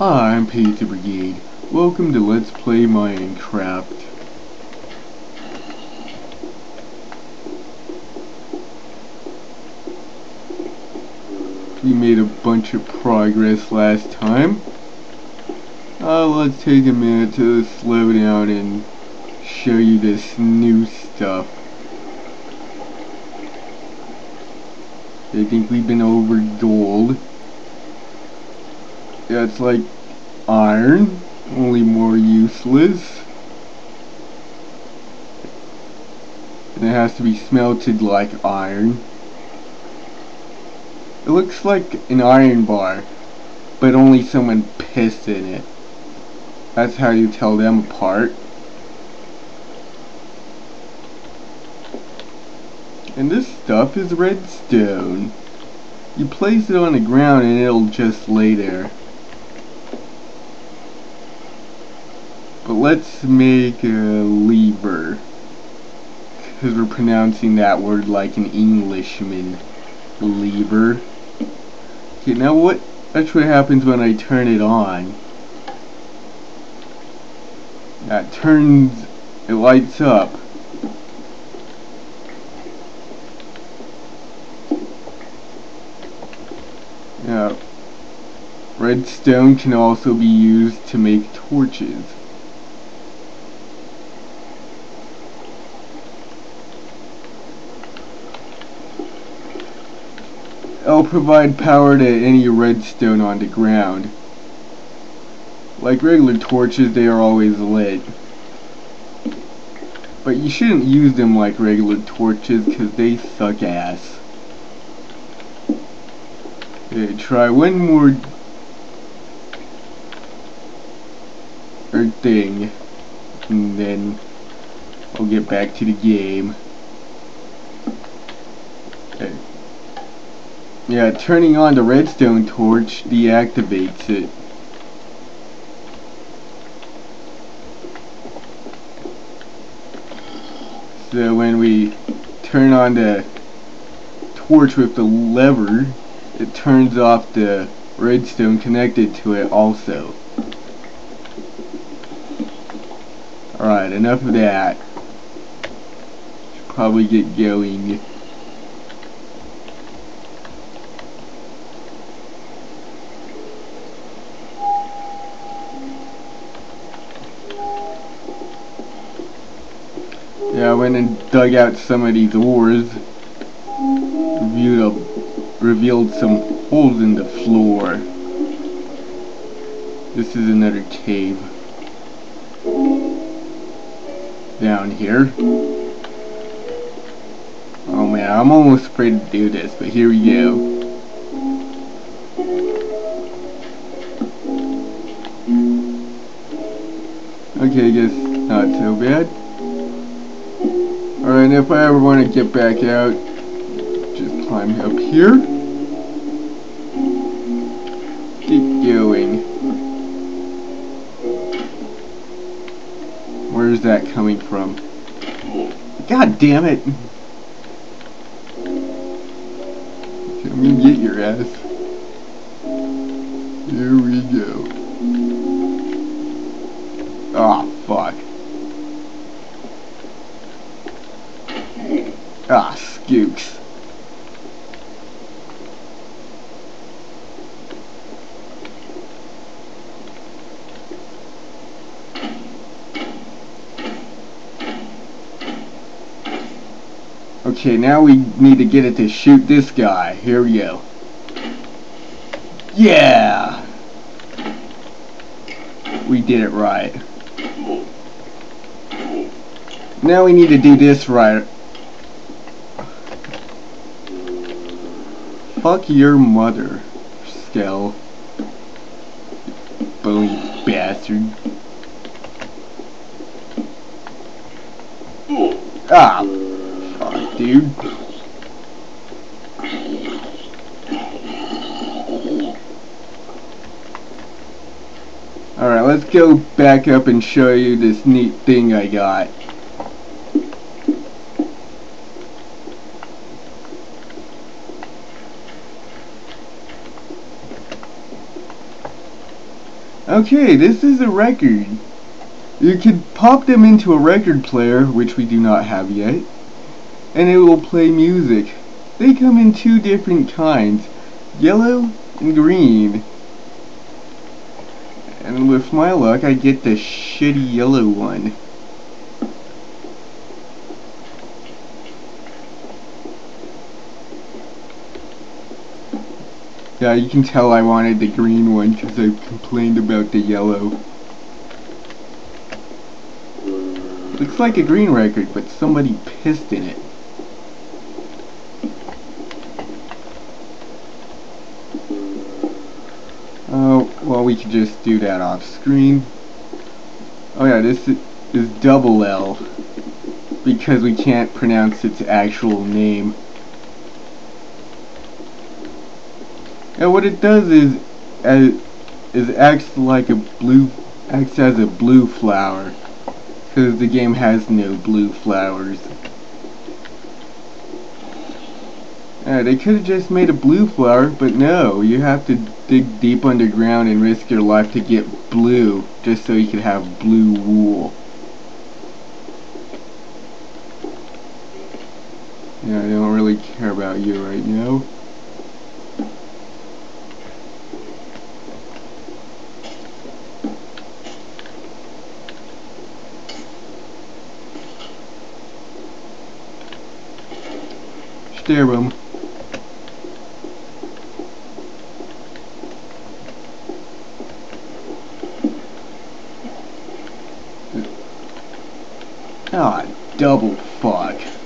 Hi, I'm Pizza Brigade. Welcome to Let's Play Minecraft. We made a bunch of progress last time. Uh, let's take a minute to slow down and show you this new stuff. I think we've been over it's like iron, only more useless. And it has to be smelted like iron. It looks like an iron bar, but only someone pissed in it. That's how you tell them apart. And this stuff is redstone. You place it on the ground and it'll just lay there. Let's make a lever. Because we're pronouncing that word like an Englishman. Lever. Okay, now what, what happens when I turn it on. That turns, it lights up. Yeah. Redstone can also be used to make torches. It'll provide power to any redstone on the ground. Like regular torches, they are always lit. But you shouldn't use them like regular torches because they suck ass. Okay, try one more or thing and then I'll get back to the game. Okay. Yeah, turning on the redstone torch deactivates it. So when we turn on the torch with the lever, it turns off the redstone connected to it also. Alright, enough of that. Should probably get going. Yeah, I went and dug out some of these ores. Reviewed a, revealed some holes in the floor. This is another cave. Down here. Oh man, I'm almost afraid to do this, but here we go. Okay, I guess not so bad. Alright, if I ever want to get back out, just climb up here. Keep going. Where's that coming from? God damn it! Come and get your ass. Here we go. Ah, oh, fuck. Ah, skooks. Okay, now we need to get it to shoot this guy. Here we go. Yeah! We did it right. Now we need to do this right. Fuck your mother, Skell. Bony bastard. Ah, fuck, dude. Alright, let's go back up and show you this neat thing I got. Okay, this is a record. You could pop them into a record player, which we do not have yet, and it will play music. They come in two different kinds, yellow and green. And with my luck, I get the shitty yellow one. Yeah, you can tell I wanted the green one because I complained about the yellow. Looks like a green record, but somebody pissed in it. Oh, well we could just do that off screen. Oh yeah, this is double L because we can't pronounce its actual name. And what it does is, is acts like a blue, acts as a blue flower, because the game has no blue flowers. They could have just made a blue flower, but no, you have to dig deep underground and risk your life to get blue, just so you can have blue wool. Yeah, I don't really care about you right now. Room. Ah, double fuck.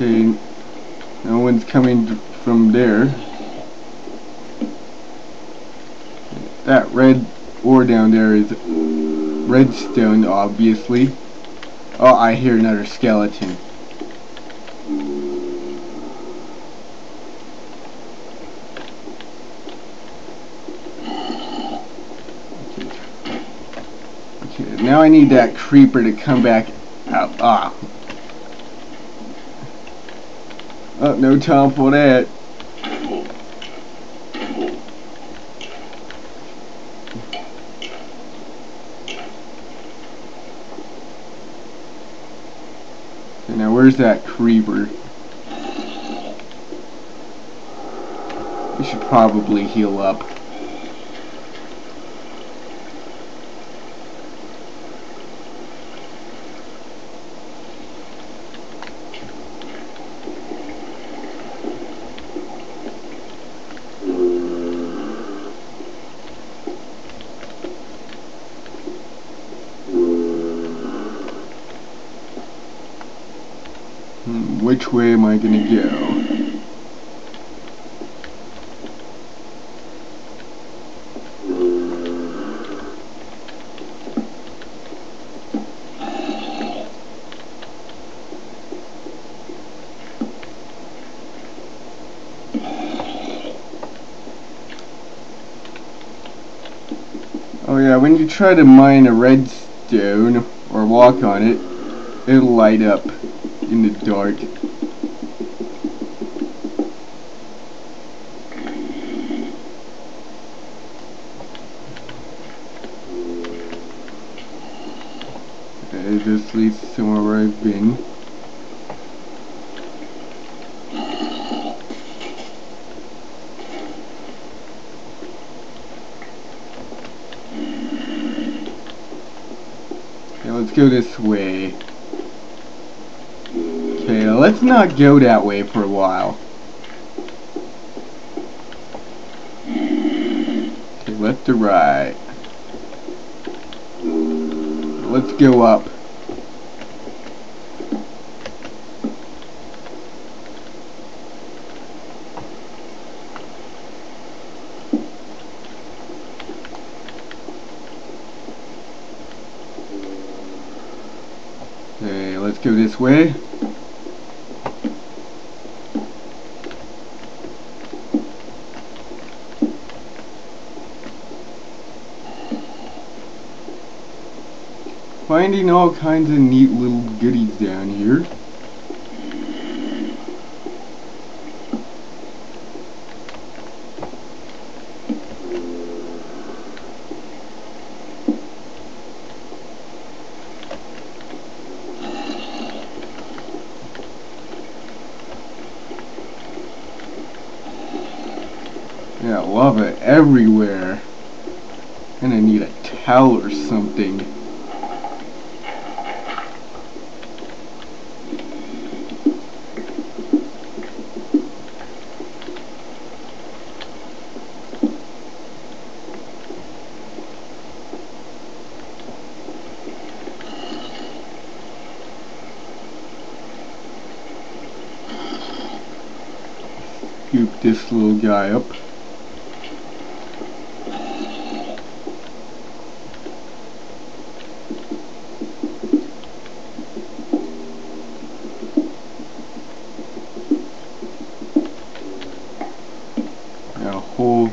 Okay, no one's coming from there. That red ore down there is redstone, obviously. Oh, I hear another skeleton. Okay, now I need that creeper to come back out. Ah, No time for that. Now where's that creeper? We should probably heal up. Which way am I gonna go? Oh yeah, when you try to mine a redstone or walk on it, it'll light up in the dark. This leads to somewhere where I've been. Okay, let's go this way. Okay, let's not go that way for a while. Okay, left to right. Let's go up. Okay, let's go this way. Finding all kinds of neat little goodies down here. Lava everywhere. And I need a towel or something. Scoop this little guy up. a whole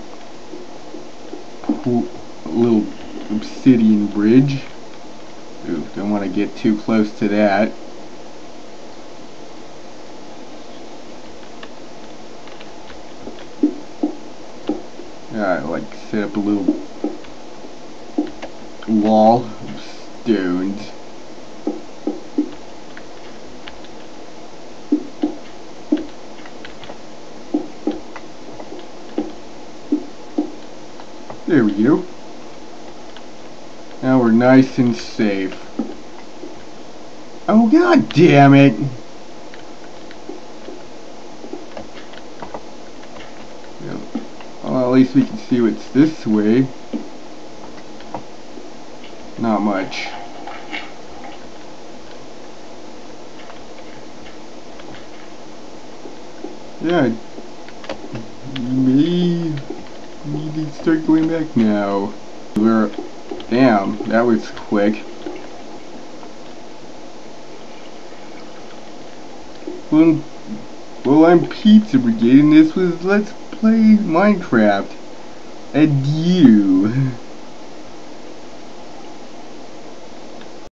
little obsidian bridge. Ooh, don't want to too close to that. I like set up a little wall of stones. There we go. Now we're nice and safe. Oh god damn it! Well, at least we can see what's this way. Not much. Yeah, me need to start going back now. We're, damn, that was quick. Well, well, I'm Pizza Brigade, and this was Let's Play Minecraft. Adieu.